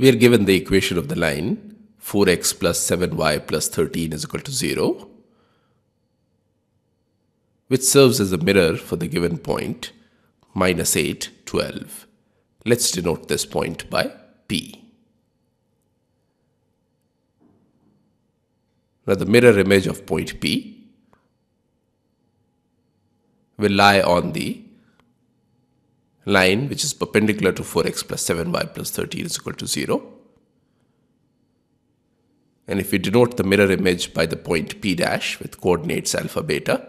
We are given the equation of the line 4x plus 7y plus 13 is equal to 0, which serves as a mirror for the given point minus 8, 12. Let's denote this point by P. Now the mirror image of point P will lie on the line which is perpendicular to 4x plus 7y plus 13 is equal to 0. And if we denote the mirror image by the point P dash with coordinates alpha beta,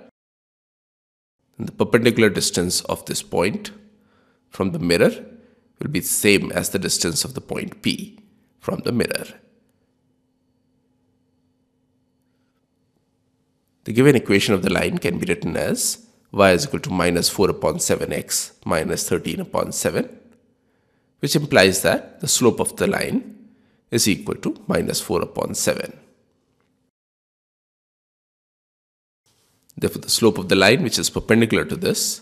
then the perpendicular distance of this point from the mirror will be the same as the distance of the point P from the mirror. The given equation of the line can be written as y is equal to minus 4 upon 7x minus 13 upon 7, which implies that the slope of the line is equal to minus 4 upon 7. Therefore, the slope of the line which is perpendicular to this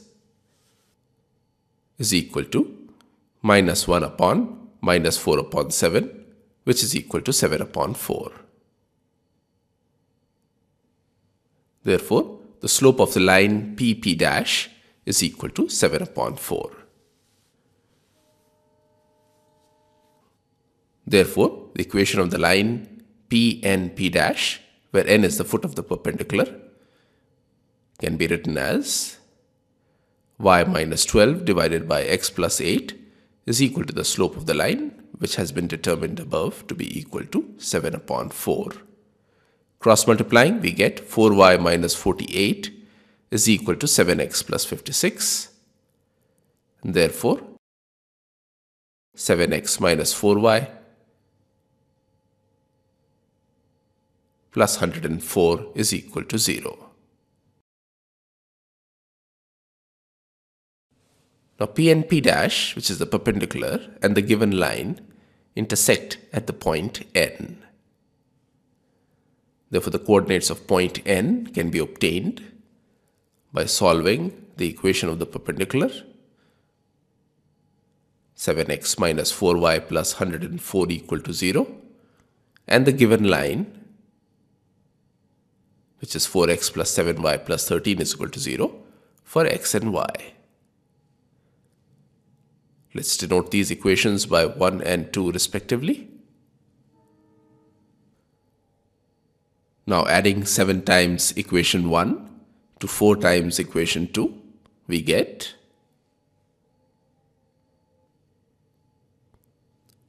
is equal to minus 1 upon minus 4 upon 7, which is equal to 7 upon 4. Therefore, the slope of the line PP dash is equal to 7 upon 4. Therefore, the equation of the line PNP dash, where n is the foot of the perpendicular, can be written as y minus 12 divided by x plus 8 is equal to the slope of the line, which has been determined above to be equal to 7 upon 4. Cross multiplying, we get 4y minus 48 is equal to 7x plus 56. And therefore, 7x minus 4y plus 104 is equal to 0. Now P and P dash, which is the perpendicular, and the given line intersect at the point N. Therefore, the coordinates of point n can be obtained by solving the equation of the perpendicular 7x minus 4y plus 104 equal to 0 and the given line which is 4x plus 7y plus 13 is equal to 0 for x and y. Let's denote these equations by 1 and 2 respectively. Now adding 7 times equation 1 to 4 times equation 2, we get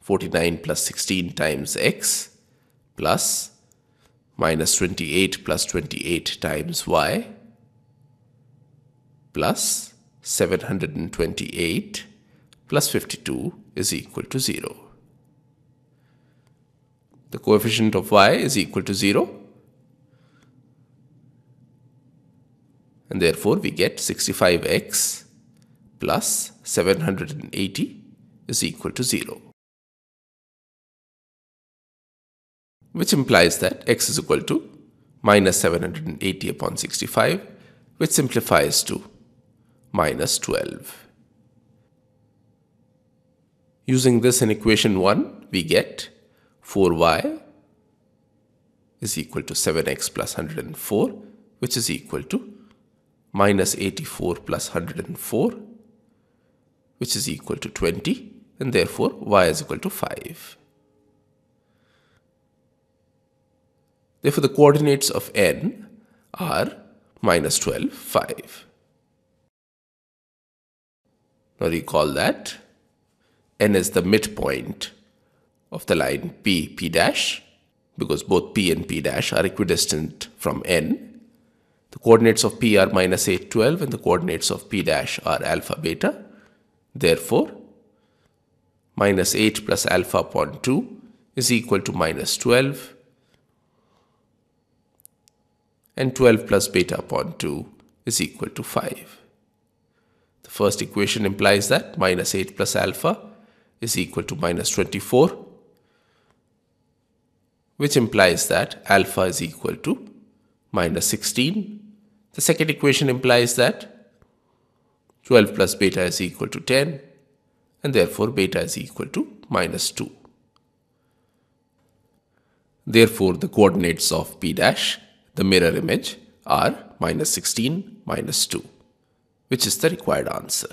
49 plus 16 times x plus minus 28 plus 28 times y plus 728 plus 52 is equal to 0. The coefficient of y is equal to 0 and therefore we get 65x plus 780 is equal to 0 which implies that x is equal to minus 780 upon 65 which simplifies to minus 12. Using this in equation 1 we get 4y is equal to 7x plus 104 which is equal to minus 84 plus 104 which is equal to 20 and therefore y is equal to 5. Therefore the coordinates of n are minus 12, 5. Now recall that n is the midpoint of the line p, p dash because both p and p dash are equidistant from n the coordinates of p are minus 8, 12 and the coordinates of p dash are alpha, beta. Therefore, minus 8 plus alpha upon 2 is equal to minus 12 and 12 plus beta upon 2 is equal to 5. The first equation implies that minus 8 plus alpha is equal to minus 24 which implies that alpha is equal to minus 16. The second equation implies that 12 plus beta is equal to 10 and therefore beta is equal to minus 2. Therefore, the coordinates of P dash, the mirror image, are minus 16, minus 2, which is the required answer.